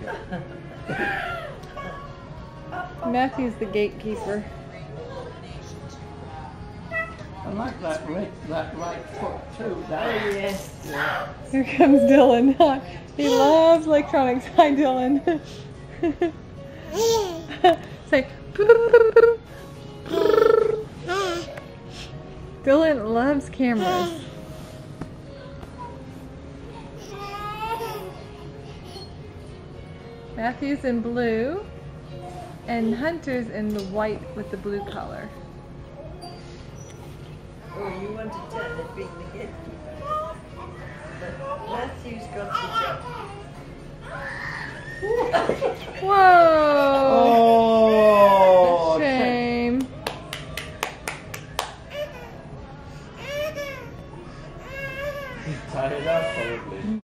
Matthew's the gatekeeper. I like that right, that right foot too. Oh, That, yes. yeah. Here comes Dylan. he loves electronics. Hi, Dylan. Say. Dylan loves cameras. Matthew's in blue, and Hunter's in the white with the blue color. Oh, you want to turn it being the gatekeeper. But Matthew's got the job. Whoa! Oh, Shame. Tie it up probably.